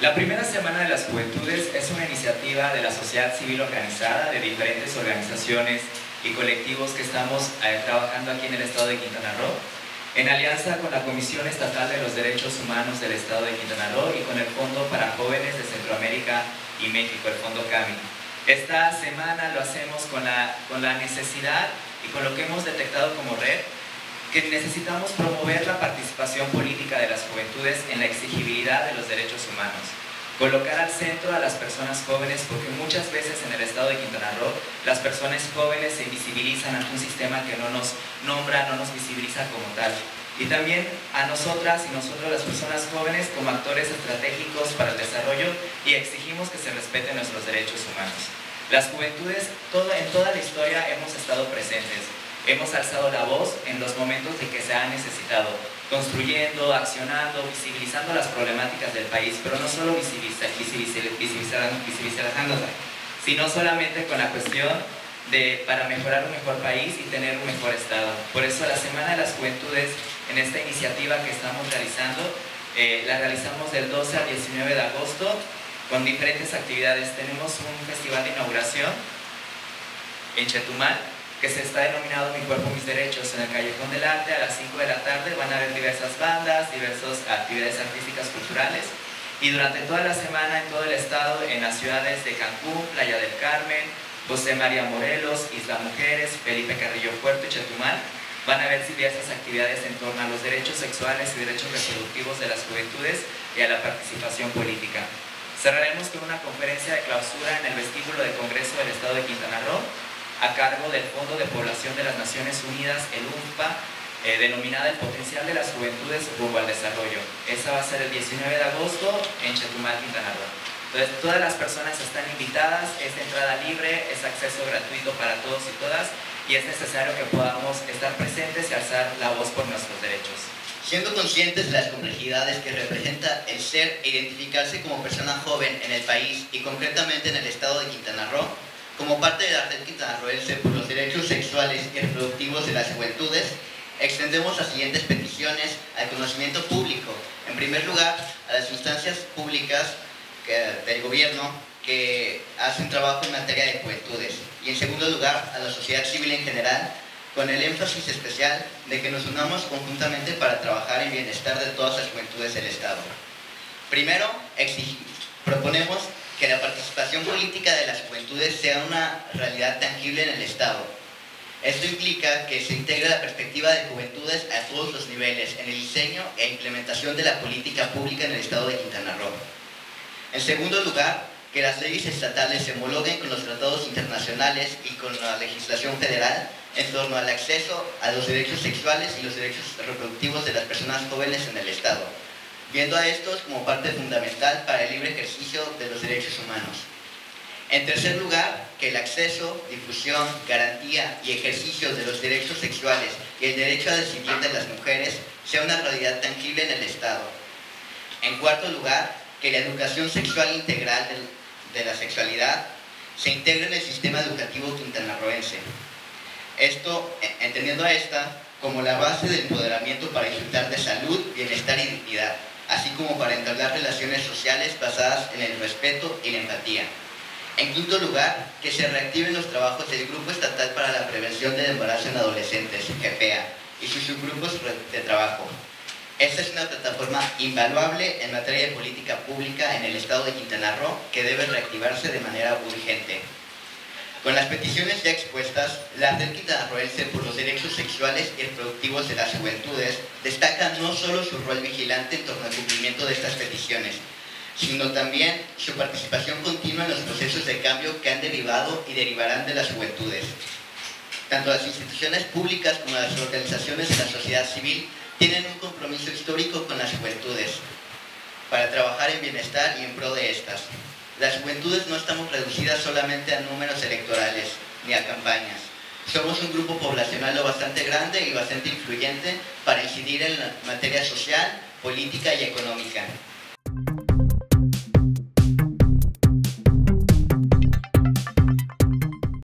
La primera semana de las juventudes es una iniciativa de la sociedad civil organizada, de diferentes organizaciones y colectivos que estamos eh, trabajando aquí en el estado de Quintana Roo, en alianza con la Comisión Estatal de los Derechos Humanos del estado de Quintana Roo y con el Fondo para Jóvenes de Centroamérica y México, el Fondo CAMI. Esta semana lo hacemos con la, con la necesidad y con lo que hemos detectado como red, que necesitamos promover la participación política de las juventudes en la exigibilidad de los derechos humanos. Colocar al centro a las personas jóvenes porque muchas veces en el estado de Quintana Roo las personas jóvenes se invisibilizan ante un sistema que no nos nombra, no nos visibiliza como tal. Y también a nosotras y nosotros las personas jóvenes como actores estratégicos para el desarrollo y exigimos que se respeten nuestros derechos humanos. Las juventudes en toda la historia hemos estado presentes, hemos alzado la voz en los momentos de que se ha necesitado, construyendo, accionando, visibilizando las problemáticas del país, pero no solo visibilizándolas, sino solamente con la cuestión de, para mejorar un mejor país y tener un mejor Estado. Por eso la Semana de las Juventudes, en esta iniciativa que estamos realizando, eh, la realizamos del 12 al 19 de agosto con diferentes actividades. Tenemos un festival de inauguración en Chetumal que se está denominado Mi Cuerpo, Mis Derechos en el Callejón del Arte a las 5 de la tarde. Van a haber diversas bandas, diversas actividades artísticas culturales. Y durante toda la semana en todo el estado, en las ciudades de Cancún, Playa del Carmen, José María Morelos, Isla Mujeres, Felipe Carrillo Puerto y Chetumal, van a haber diversas actividades en torno a los derechos sexuales y derechos reproductivos de las juventudes y a la participación política. Cerraremos con una conferencia de clausura en el vestíbulo de Congreso del Estado de Quintana Roo, a cargo del Fondo de Población de las Naciones Unidas, el UNFPA, eh, denominada El Potencial de las Juventudes rumbo al Desarrollo. Esa va a ser el 19 de agosto en Chetumal, Quintana Roo. Entonces, todas las personas están invitadas, es de entrada libre, es acceso gratuito para todos y todas, y es necesario que podamos estar presentes y alzar la voz por nuestros derechos. Siendo conscientes de las complejidades que representa el ser e identificarse como persona joven en el país y concretamente en el estado de Quintana Roo, como parte de la red quintanarroense por los derechos sexuales y reproductivos de las juventudes, extendemos las siguientes peticiones al conocimiento público. En primer lugar, a las instancias públicas del gobierno que hacen trabajo en materia de juventudes. Y en segundo lugar, a la sociedad civil en general con el énfasis especial de que nos unamos conjuntamente para trabajar en bienestar de todas las juventudes del Estado. Primero, proponemos que la participación política de las juventudes sea una realidad tangible en el Estado. Esto implica que se integre la perspectiva de juventudes a todos los niveles en el diseño e implementación de la política pública en el Estado de Quintana Roo. En segundo lugar, que las leyes estatales se homologuen con los tratados internacionales y con la legislación federal en torno al acceso a los derechos sexuales y los derechos reproductivos de las personas jóvenes en el Estado, viendo a estos como parte fundamental para el libre ejercicio de En tercer lugar, que el acceso, difusión, garantía y ejercicio de los derechos sexuales y el derecho a decidir de las mujeres sea una realidad tangible en el Estado. En cuarto lugar, que la educación sexual integral de la sexualidad se integre en el sistema educativo quintanarroense, esto, e, entendiendo a esta como la base del empoderamiento para disfrutar de salud, bienestar y dignidad, así como para entablar relaciones sociales basadas en el respeto y la empatía. En quinto lugar, que se reactiven los trabajos del Grupo Estatal para la Prevención del Embarazo en Adolescentes, GPA, y sus subgrupos de trabajo. Esta es una plataforma invaluable en materia de política pública en el estado de Quintana Roo que debe reactivarse de manera urgente. Con las peticiones ya expuestas, la red quintanarroense por los derechos sexuales y reproductivos de las juventudes destaca no solo su rol vigilante en torno al cumplimiento de estas peticiones, sino también su participación continua en los procesos de cambio que han derivado y derivarán de las juventudes. Tanto las instituciones públicas como las organizaciones de la sociedad civil tienen un compromiso histórico con las juventudes para trabajar en bienestar y en pro de estas. Juventudes no estamos reducidas solamente a números electorales ni a campañas. Somos un grupo poblacional lo bastante grande y bastante influyente para incidir en la materia social, política y económica.